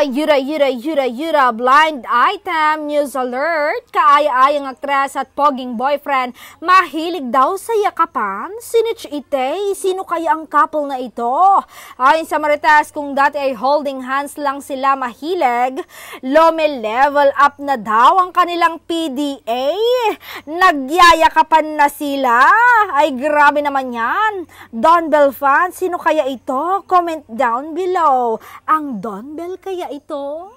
Yura, yura, yura, yura, blind item, news alert. Kaaya-ayang aktres at poging boyfriend, mahilig daw sa yakapan? Sinich ite, sino kaya ang couple na ito? Ayon sa Marites, kung dati ay holding hands lang sila mahilig, lome level up na daw ang kanilang PDA. Nagyayakapan na sila. Ay, grabe naman yan. Don Bell fans, sino kaya ito? Comment down below. Ang Don Bell kaya ito?